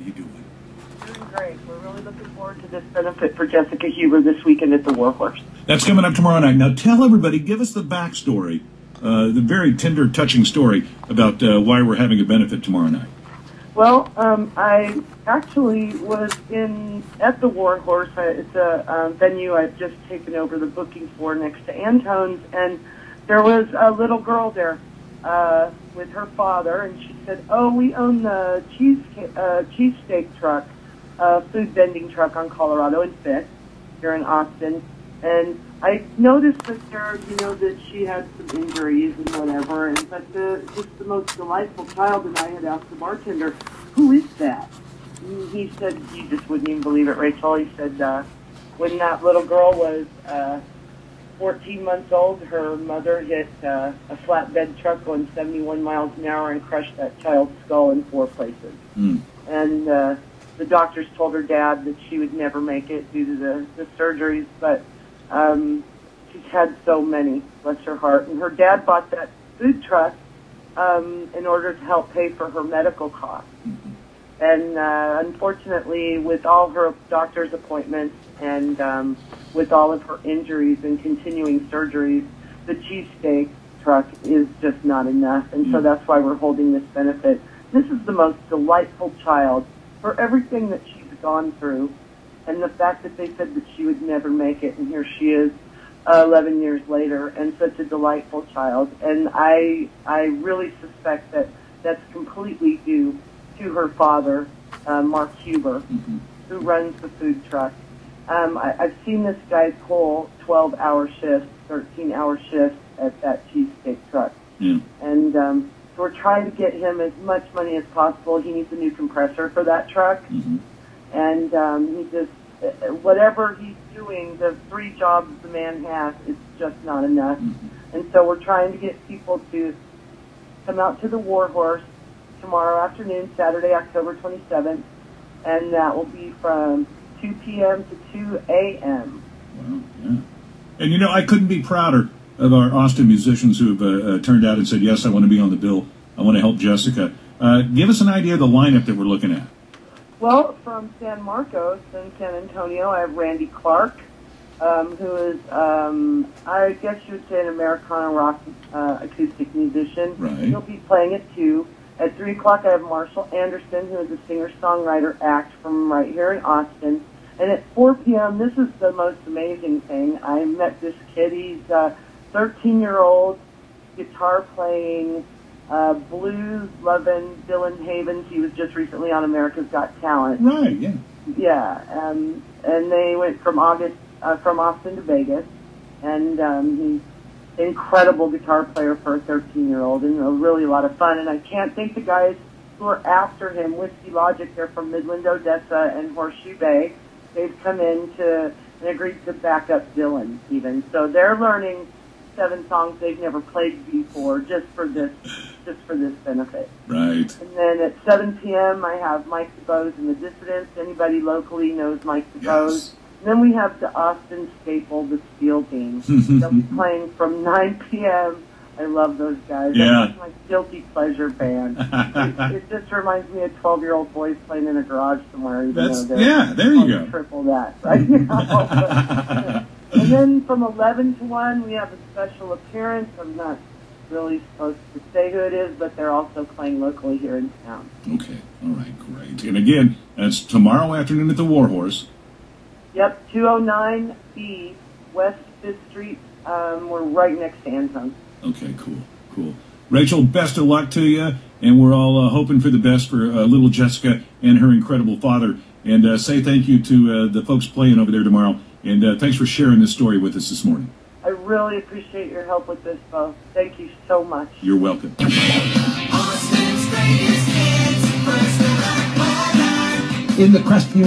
you doing? Doing great. We're really looking forward to this benefit for Jessica Huber this weekend at the Warhorse. That's coming up tomorrow night. Now tell everybody, give us the backstory, uh, the very tender, touching story about uh, why we're having a benefit tomorrow night. Well, um, I actually was in at the Warhorse. It's a um, venue I've just taken over the booking for next to Antone's, and there was a little girl there uh, with her father, and she said, "Oh, we own the cheese uh, cheesesteak truck, uh, food vending truck on Colorado and Fifth here in Austin." And I noticed that there, you know, that she had some injuries and whatever, and but the just the most delightful child. And I had asked the bartender, "Who is that?" And he said, "You just wouldn't even believe it, Rachel." He said, uh, "When that little girl was." Uh, 14 months old, her mother hit uh, a flatbed truck going 71 miles an hour and crushed that child's skull in four places. Mm. And uh, the doctors told her dad that she would never make it due to the, the surgeries, but um, she's had so many, bless her heart. And her dad bought that food truck um, in order to help pay for her medical costs. Mm-hmm. And uh, unfortunately, with all her doctor's appointments and um, with all of her injuries and continuing surgeries, the cheesesteak truck is just not enough. And so that's why we're holding this benefit. This is the most delightful child for everything that she's gone through and the fact that they said that she would never make it. And here she is. Uh, 11 years later, and such a delightful child, and I I really suspect that that's completely due to her father, uh, Mark Huber, Mm-hmm. who runs the food truck. Um, I, I've seen this guy pull 12-hour shifts, 13-hour shifts at that cheesesteak truck. Yeah. And um, so we're trying to get him as much money as possible. He needs a new compressor for that truck. hmm And um, he just, uh, whatever he's doing, the three jobs the man has, it's just not enough. hmm And so we're trying to get people to come out to the War Horse tomorrow afternoon, Saturday, October 27th, and that will be from 2 p.m. to 2 a.m. Wow. Yeah. And you know, I couldn't be prouder of our Austin musicians who have uh, uh, turned out and said, "Yes, I want to be on the bill. I want to help Jessica." Uh, give us an idea of the lineup that we're looking at. Well, from San Marcos and San Antonio, I have Randy Clark, um, who is, um, I guess you would say, an Americana rock uh, acoustic musician. Right. He'll be playing at 2. At 3 o'clock, I have Marshall Anderson, who is a singer-songwriter act from right here in Austin. And at 4 p.m., this is the most amazing thing. I met this kid. He's a 13-year-old guitar playing, uh, blues loving Dillon Havins. He was just recently on America's Got Talent. Right. Yeah. Yeah, um, and they went from August uh, from Austin to Vegas, and um, he's incredible guitar player for a 13 year old, and a really a lot of fun. And I can't thank the guys who are after him. Whiskey Logic, they're from Midland, Odessa, and Horseshoe Bay. They've come in to and agreed to back up Dillon even, so they're learning seven songs they've never played before just for this just for this benefit. Right. And then at 7 p.m., I have Mike Dubose and the Dissidents. Anybody locally knows Mike Dubose. Yes. Then we have the Austin staple, the Steelbeam. They'll be playing from 9 p.m. I love those guys. Yeah. That's my guilty pleasure band. it, it just reminds me of 12-year-old boys playing in a garage somewhere. Even That's though yeah. There you go. Triple that, right and then from 11 to 1, we have a special appearance. I'm not really supposed to say who it is, but they're also playing locally here in town. Okay. All right. Great. And again, that's tomorrow afternoon at the Warhorse. Yep, 209B West 5th Street. Um, we're right next to Antone. Okay. Cool. Cool. Rachel, best of luck to you, and we're all uh, hoping for the best for uh, little Jessica and her incredible father. And uh, say thank you to uh, the folks playing over there tomorrow. And uh, thanks for sharing this story with us this morning. I really appreciate your help with this, Bo. Thank you so much. You're welcome. Austin's greatest hits, first around corner. In the Crestview